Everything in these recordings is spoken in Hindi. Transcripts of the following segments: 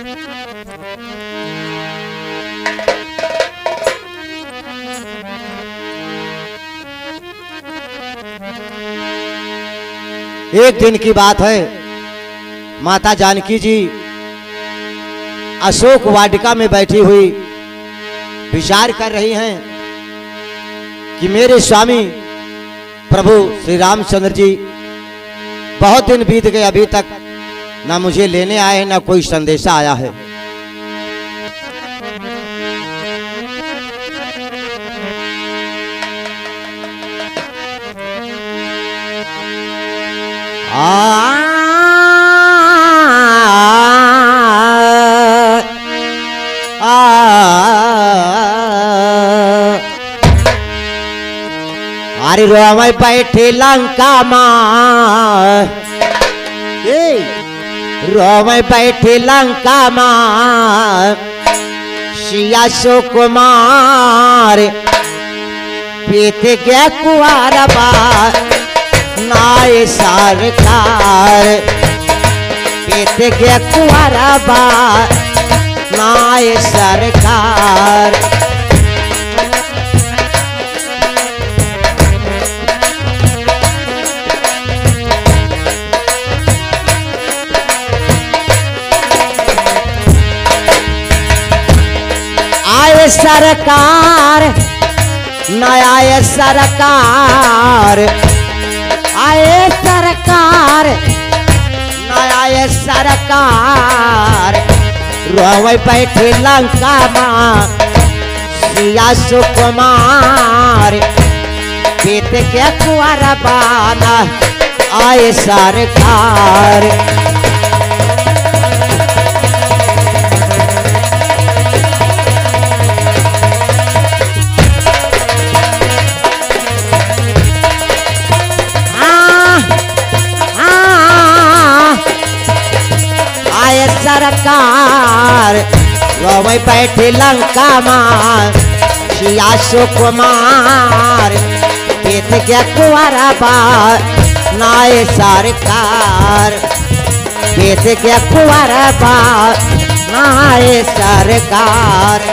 एक दिन की बात है। माता जानकी जी अशोक वाटिका में बैठी हुई विचार कर रही हैं कि मेरे स्वामी प्रभु श्री रामचंद्र जी बहुत दिन बीत गए अभी तक। ना मुझे लेने आए ना कोई संदेशा आया है आ, अरे रोम बैठे लंका माँ रोम बैठे लंका माँ सिया सुकुमार, पीत गया कुआर नाय सरकार, पीत गया कुआर नाय सरकार। सरकार, नया सरकार। आए सरकार, नया सरकार। रोवे बैठे लंका माँ सिया सुकुमार। पीत के कुआर बाना, आए सरकार। सरकार बैठे लंका मार, शिया सुकुमार। पीत के कुआरा बार नाय सरकार पीत के कुआरा बार नाय सरकार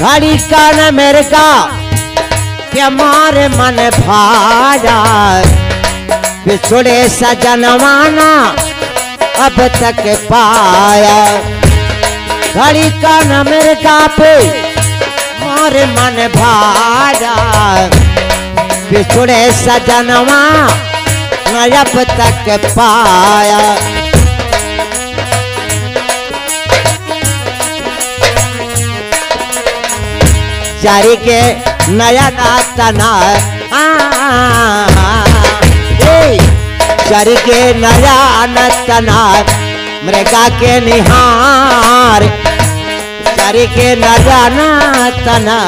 घड़ी कान मेरे का के मारे मन भाया पिछड़े सजनवाना अब तक पाया। घड़ी कान मेरे का पे मन भाया पिछड़े सजनवा न अब तक पाया। जारी के नया नातना जारी के नया नतना मृगा के निहार। जारी के नया नातना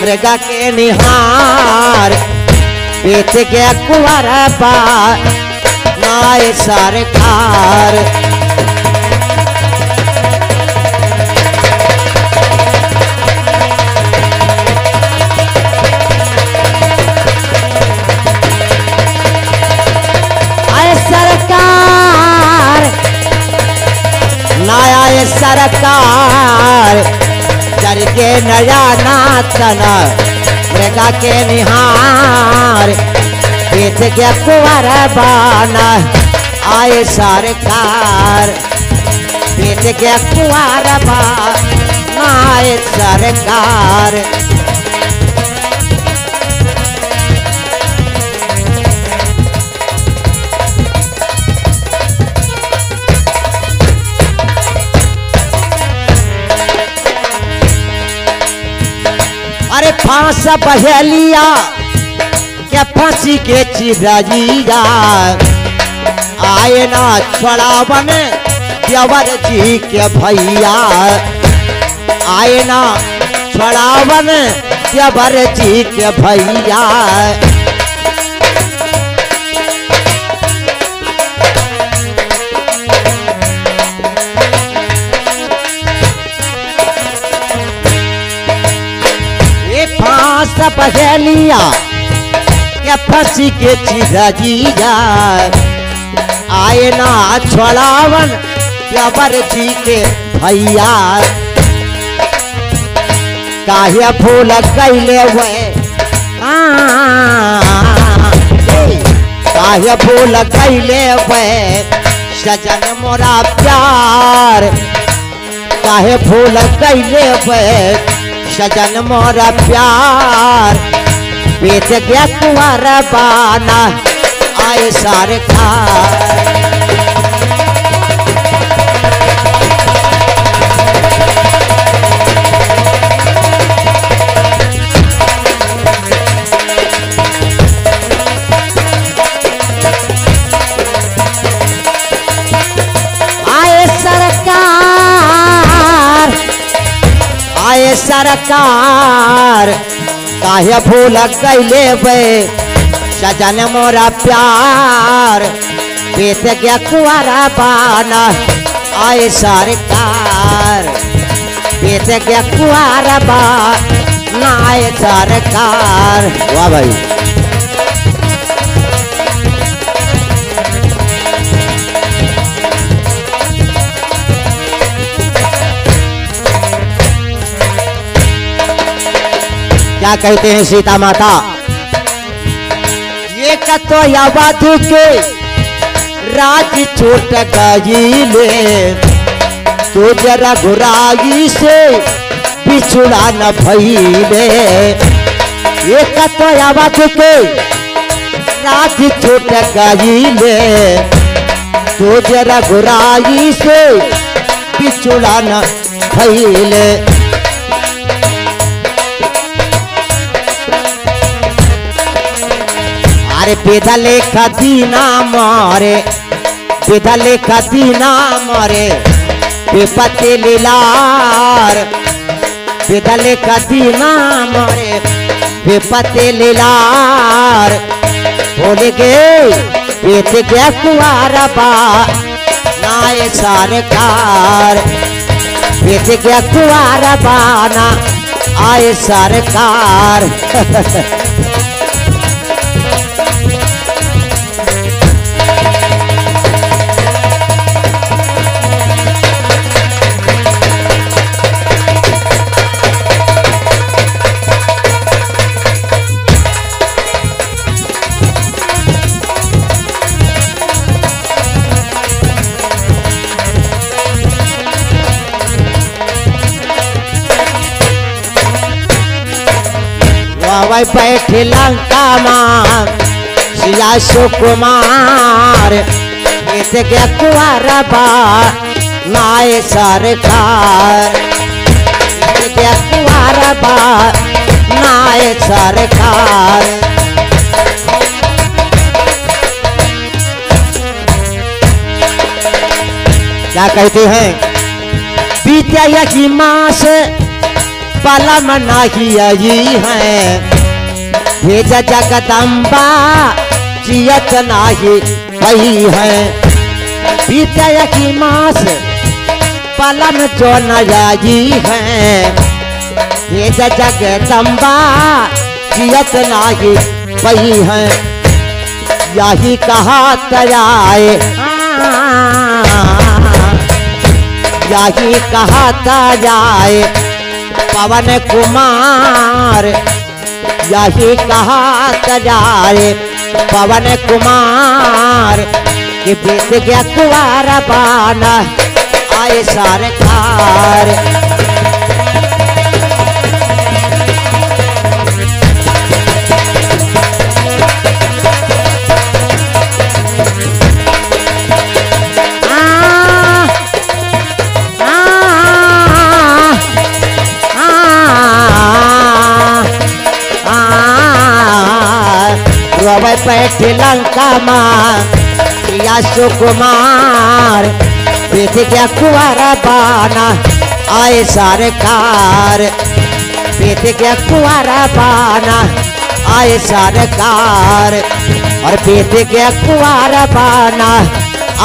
मृगा के निहार। पीत के कुआर बा नाय सरकार नाचना मृगा के निहार बीत के कुंवर बाना। आए सरकार बीत के कुंवर बाना। आए सरकार फांस बहेलिया के फांसी के चिड़िया। आए ना छोड़ावन देवर जी के भैया। आए ना छोड़ावन देवर जी के भैया। पहेलिया ये फंसी के चिरजिया आए ना छोड़ावन अबर जी के भैया। काहे फूल कैले हुए? काहे फूल कैले हुए? सजन मोरा प्यार। काहे फूल कैले हुए? सजन मोरा प्यार। बेच गया कुमार बाना आए सारे आए सरकार। काहे भूल कैले बे? सजन मोरा प्यार। बीत गया कुआरा बाना। आए सरकार। बीत गया कुआरा बाना। आए सरकार। वाह भाई। क्या कहते हैं सीता माता? ये कतो अवध के राज छोट गईले तो जरा घुराई से पिछुड़ा न भइले ये कतो अवध के राज छोट गईले तो जरा घुराई से पिछुड़ा न भइले अरे पेदले कदीना मारे पेदले कदीना मारे बेपते लीलार पेदले कदीना मारे बेपते लीलार। बोले गे बेत गया कुआरा बा, नाय सरकार बेत गया कुआरा बाना आए सरकार वही बैठे लंका माँ सिया सुकुमार बीत गया कुआरा बा नाय सरकार। बीत गया कुआरा सरकार। क्या कहते हैं? बीत्या की मास, पलम नहीं आई है। भेज जगदम्बा जियत नाही वही है। बीतय की मास पलम जो नई है। भेज जगदम्बा जियत नाही वही है। यही कहा तराए यही कहा तराए पवन कुमार यही कहा सजाए पवन कुमार कि बीत गया कुमार बाना आए सारे आ, बैठ लंका माँ या सुकुमार। बीत गया कुआरा बाना, आए सरकार बीत गया कुआरा बाना, आए सरकार और बीत गया कुआरा बाना,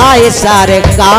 आए सरकार